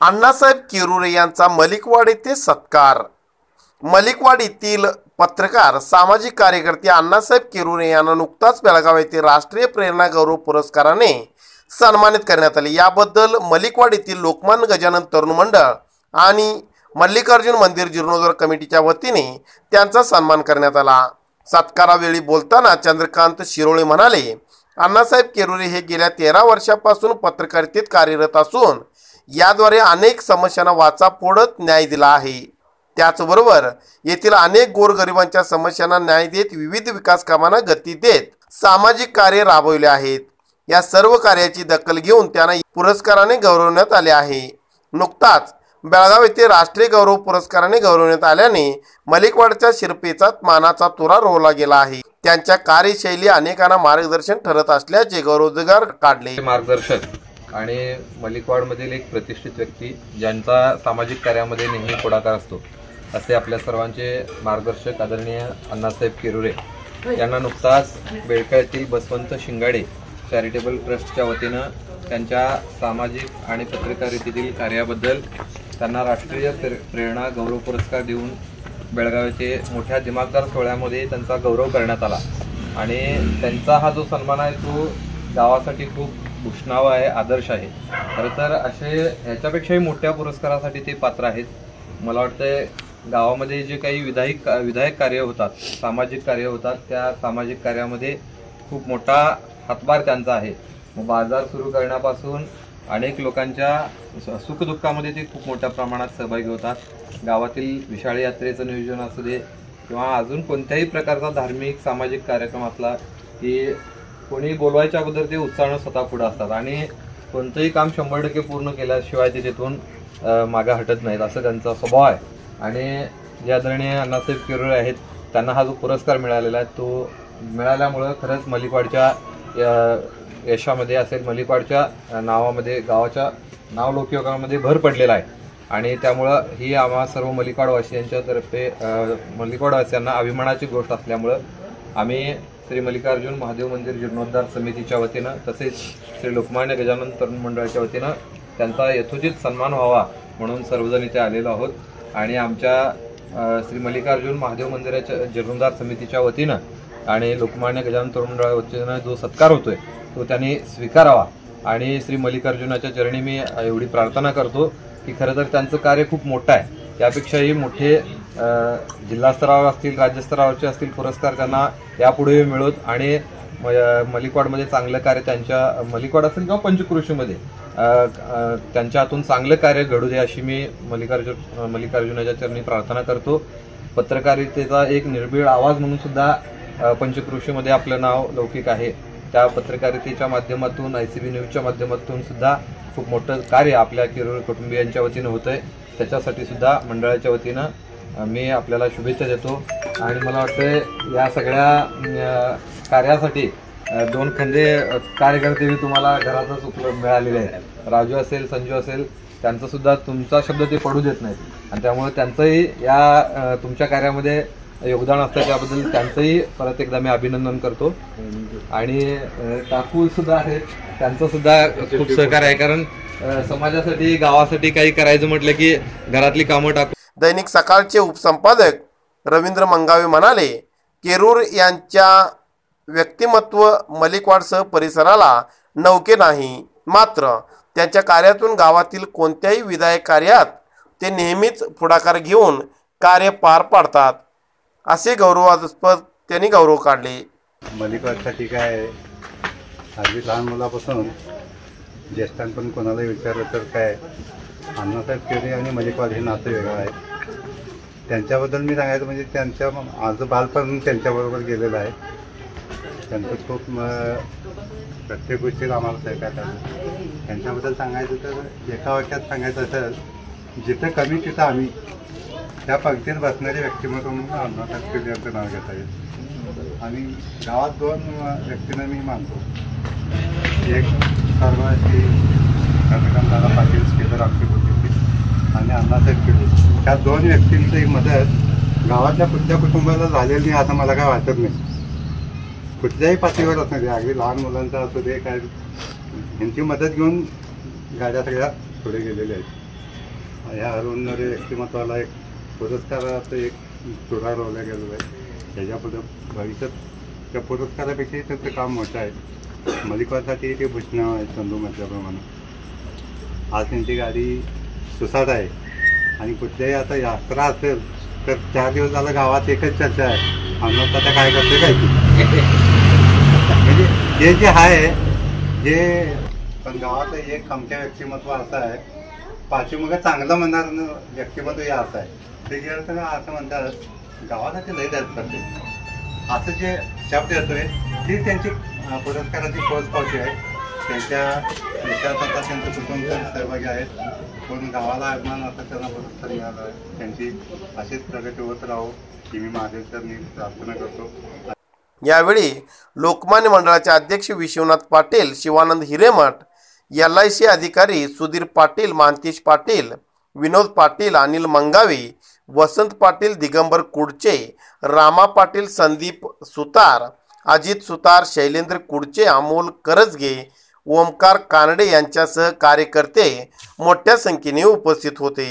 अण्णासाहेब किरुरे यांचा मलिकवाड येथे सत्कार. मलिकवाड येथील पत्रकार सामाजिक कार्यकर्ते अण्णासाहेब किरुरे यांना नुकताच बेळगाव येथे राष्ट्रीय प्रेरणा गौरव पुरस्काराने सन्मानित करण्यात आले. याबद्दल मलिकवाड येथील लोकमान्य गजानन तरुण मंडळ आणि मल्लिकार्जुन मंदिर जीर्णोद्धार कमिटीच्या वतीने त्यांचा सन्मान करण्यात आला. सत्कारावेळी बोलताना चंद्रकांत शिरोळे म्हणाले अण्णासाहेब केरुरे हे गेल्या तेरा वर्षापासून पत्रकारितेत कार्यरत असून याद्वारे अनेक समस्यांना वाचा फोडत न्याय दिला आहे. त्याचबरोबर येथील अनेक गोरगरिबांच्या समस्यांना न्याय देत विविध विकास कामांना गती देत सामाजिक कार्य राबवले आहेत. या सर्व कार्याची दखल घेऊन त्यांना पुरस्काराने गौरवण्यात आले आहे. नुकताच बेळगाव येथे राष्ट्रीय गौरव पुरस्काराने गौरवण्यात आल्याने मलिकवाडच्या शिरपेचा मानाचा तुरा रोवला गेला आहे. त्यांच्या कार्यशैली अनेकांना मार्गदर्शन ठरत असल्याचे गौरवोद्गार काढले. मार्गदर्शक आणि मलिकवाडमधील एक प्रतिष्ठित व्यक्ती ज्यांचा सामाजिक कार्यामध्ये नेहमी पुढाकार असतो असे आपल्या सर्वांचे मार्गदर्शक आदरणीय अण्णासाहेब किरुरे यांना नुकताच बेळका येथील बसवंत शिंगाडे चॅरिटेबल ट्रस्टच्या वतीनं त्यांच्या सामाजिक आणि पत्रकारितेतील कार्याबद्दल त्यांना राष्ट्रीय प्रेरणा गौरव पुरस्कार देऊन बेळगावचे मोठ्या दिमागदार सोहळ्यामध्ये त्यांचा गौरव करण्यात आला. आणि त्यांचा हा जो सन्मान आहे तो गावासाठी खूप भूषणावा आहे आदर्श आहे. खरं तर असे ह्याच्यापेक्षाही मोठ्या पुरस्कारासाठी ते पात्र आहेत. मला वाटतंय गावामध्ये जे काही विधायक विधायक कार्य होतात सामाजिक कार्य होतात त्या सामाजिक कार्यामध्ये खूप मोठा हातभार त्यांचा आहे. मग बाजार सुरू करण्यापासून अनेक लोकांच्या सुखदुःखामध्ये ते खूप मोठ्या प्रमाणात सहभागी होतात. गावातील विशाळ यात्रेचं नियोजन असू दे किंवा अजून कोणत्याही प्रकारचा धार्मिक सामाजिक कार्यक्रम असला की कोणी बोलवायच्या अगोदर ते उत्साहानं स्वतः पुढे असतात. आणि कोणतंही काम शंभर टक्के पूर्ण केल्याशिवाय ते तिथून मागे हटत नाहीत असं त्यांचा स्वभाव आहे. आणि जे आदरणीय अण्णासाहेब किरुळे आहेत त्यांना हा जो पुरस्कार मिळालेला आहे तो मिळाल्यामुळं खरंच मलिकवाडच्या यशामध्ये असेल मलिकवाडच्या नावामध्ये गावाच्या नावलौकिकामध्ये भर पडलेला आहे. आणि त्यामुळं ही आम्हा सर्व मलिकवाडवासियांच्या तर्फे मलिकवाडवासियांना अभिमानाची गोष्ट असल्यामुळं आम्ही श्री मल्लिकार्जुन महादेव मंदिर जीर्णोद्धार समितीच्या वतीनं तसेच श्री लोकमान्य गजानन तरुण मंडळाच्या वतीनं त्यांचा यथोचित सन्मान व्हावा म्हणून सर्वजण इथे आलेलो आहोत. आणि आमच्या श्री मल्लिकार्जुन महादेव मंदिराच्या जीर्णोद्धार समितीच्या वतीनं आणि लोकमान्य गजानन तरुण मंडळाच्या वतीनं जो सत्कार होतोय तो त्यांनी स्वीकारावा. आणि श्री मल्लिकार्जुनाच्या चरणी मी एवढी प्रार्थना करतो की खरं तर त्यांचं कार्य खूप मोठं आहे. त्यापेक्षाही मोठे जिल्हास्तरावर असतील राज्यस्तरावरचे असतील पुरस्कार त्यांना यापुढे मिळत आणि म- मलिकवाडमध्ये चांगलं कार्य त्यांच्या मलिकवाड असेल किंवा पंचकृषीमध्ये त्यांच्या हातून चांगलं कार्य घडू दे अशी मी मल्लिकार्जुन मल्लिकार्जुनाच्या चरणी प्रार्थना करतो. पत्रकारितेचा एक निर्भीड आवाज म्हणून सुद्धा पंचकृषीमध्ये आपलं नाव लौकिक आहे. त्या पत्रकारितेच्या माध्यमातून आय सी बी न्यूजच्या माध्यमातून सुद्धा खूप मोठं कार्य आपल्या किरोळ कुटुंबियांच्या वतीनं होतंय. त्याच्यासाठी सुद्धा मंडळाच्या वतीनं मी आपल्याला शुभेच्छा देतो. आणि मला वाटतं या सगळ्या कार्यासाठी दोन खंदे कार्यकर्ते मी तुम्हाला घरातच उपलब्ध मिळालेले आहेत. राजू असेल संजू असेल त्यांचं सुद्धा तुमचा शब्द ते पडू देत नाहीत. आणि त्यामुळे त्यांचंही या तुमच्या कार्यामध्ये योगदान असतं त्याबद्दल त्यांचंही परत एकदा मी अभिनंदन करतो. आणि काकू सुद्धा आहेत त्यांचं सुद्धा खूप सहकार्य आहे. कारण समाजासाठी गावासाठी काही करायचं म्हटलं की घरातली कामं टाकू दैनिक सकाळचे उपसंपादक रवींद्र मंगावे म्हणाले केरूर यांच्या व्यक्तिमत्व मलिकवाडसह परिसराला नौके नाही मात्र त्यांच्या कार्यातून गावातील कोणत्याही विधायक कार्यात ते नेहमीच पुढाकार घेऊन कार्य पार पाडतात. असे गौरवास्पद त्यांनी गौरव काढले. मलिकवाडसाठी काय अगदी लहान मुलापासून ज्येष्ठांकडून कोणालाही विचारलं तर काय? अण्णासाहेब केळी आणि मलिकवाड हे नातं वेगळं आहे. त्यांच्याबद्दल मी सांगायचं म्हणजे त्यांच्या माझं बालपण त्यांच्याबरोबर गेलेलं आहे. त्यांचं खूप म, प्रत्येक गोष्टीत आम्हाला सहकार्य आहे त्यांच्याबद्दल सांगायचं तर एका वाक्यात सांगायचं तर जिथं कमी तिथं आम्ही. त्या पंक्तीत बसणारे व्यक्तिमत्व म्हणून अण्णासाहेब केळी यांचं नाव घेता येईल. आणि गावात दोन व्यक्तींना मी मानतो. एक सर्वांची चंद्रकांतदादा पाटील स्केलर आमची होते. आणि अण्णासाहेब केले ह्या दोन व्यक्तींची मदत गावातल्या कुठल्या कुटुंबाला झालेली नाही असं मला काय वाटत नाही. कुठल्याही पातळीवर असणार ते अगदी लहान मुलांचा असू दे काय. यांची मदत घेऊन गाड्या सगळ्या पुढे गेलेल्या आहेत. ह्या हरवणाऱ्या व्यक्तिमत्वाला एक पुरस्काराचं एक चुरा लावल्या गेलेला आहे. त्याच्यापुढं भविष्यात त्या पुरस्कारापेक्षाही त्यांचं काम मोठं आहे. मलिकासाठी ते भूषण आहे चंदू म्हटल्याप्रमाणे आज त्यांची गाडी सुसाट आहे. आणि कुठल्याही आता यात्रा असेल तर चार दिवस झाला गावात एकच चर्चा आहे. आम्हाला आता काय करते काय म्हणजे हे जे आहे जे पण गावातलं एक खमक्या व्यक्तिमत्व असं आहे. पाठीमाग चांगलं म्हणणार व्यक्तिमत्व हे असं आहे. ते गेलं तर असं म्हणतात गावाला ते लय दर्द करते. असं जे शब्द येतोय ती त्यांची पुरस्काराची पोच पावती आहे. त्यांच्या विचारात आता त्यांचं कुटुंब सहभागी आहेत. पण गावाला अभिमान असा त्यांना पुरस्कार मिळाला आहे. त्यांची अशीच प्रगती होत राहो ही मी महादेवचरणी प्रार्थना करतो. यावेळी लोकमान्य मंडळाचे अध्यक्ष Vishwanath Patil Shivanand Hiremath L I C अधिकारी सुधीर पाटील मानतीश पाटील विनोद पाटील अनिल मंगावी वसंत पाटील दिगंबर कुडचे रामा पाटील संदीप सुतार अजित सुतार शैलेंद्र कुडचे अमोल करजगे ओमकार कानडे यांच्यासह कार्यकर्ते मोठ्या संख्येने उपस्थित होते.